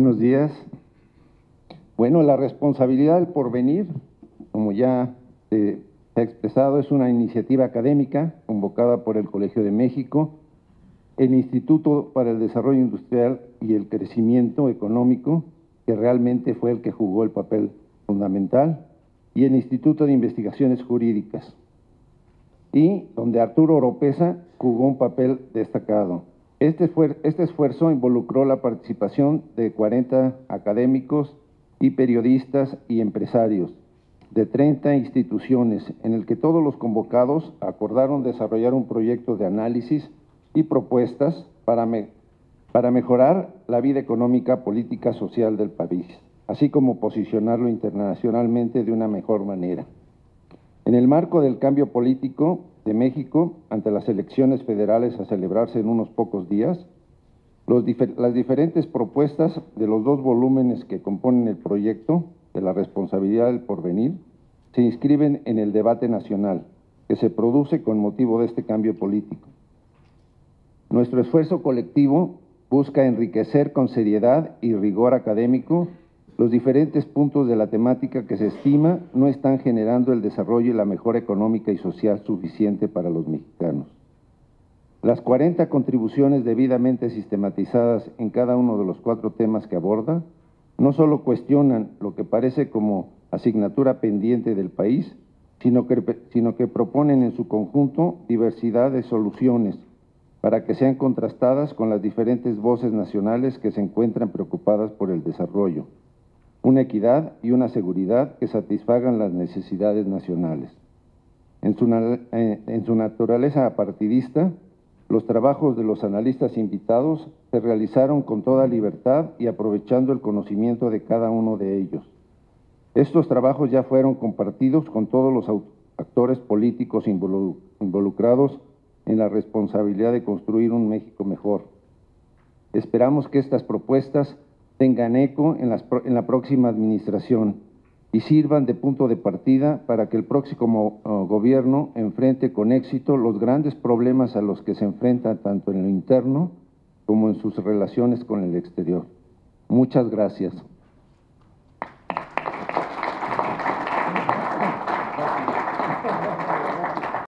Buenos días. Bueno, la responsabilidad del porvenir, como ya eh, se ha expresado, es una iniciativa académica convocada por el Colegio de México, el Instituto para el Desarrollo Industrial y el Crecimiento Económico, que realmente fue el que jugó el papel fundamental, y el Instituto de Investigaciones Jurídicas, y donde Arturo Oropesa jugó un papel destacado. Este, este, esfuerzo involucró la participación de 40 académicos y periodistas y empresarios de 30 instituciones en el que todos los convocados acordaron desarrollar un proyecto de análisis y propuestas para, para mejorar la vida económica, política, social del país, así como posicionarlo internacionalmente de una mejor manera. En el marco del cambio político de México ante las elecciones federales a celebrarse en unos pocos días, las diferentes propuestas de los dos volúmenes que componen el proyecto de la responsabilidad del porvenir se inscriben en el debate nacional que se produce con motivo de este cambio político. Nuestro esfuerzo colectivo busca enriquecer con seriedad y rigor académico los diferentes puntos de la temática que se estima no están generando el desarrollo y la mejora económica y social suficiente para los mexicanos. Las 40 contribuciones debidamente sistematizadas en cada uno de los cuatro temas que aborda no solo cuestionan lo que parece como asignatura pendiente del país, sino que, sino que proponen en su conjunto diversidad de soluciones para que sean contrastadas con las diferentes voces nacionales que se encuentran preocupadas por el desarrollo una equidad y una seguridad que satisfagan las necesidades nacionales. En su, eh, en su, naturaleza apartidista, los trabajos de los analistas invitados se realizaron con toda libertad y aprovechando el conocimiento de cada uno de ellos. Estos trabajos ya fueron compartidos con todos los actores políticos involucrados en la responsabilidad de construir un México mejor. Esperamos que estas propuestas tengan eco en, la próxima administración y sirvan de punto de partida para que el próximo uh, gobierno enfrente con éxito los grandes problemas a los que se enfrenta tanto en lo interno como en sus relaciones con el exterior. Muchas gracias.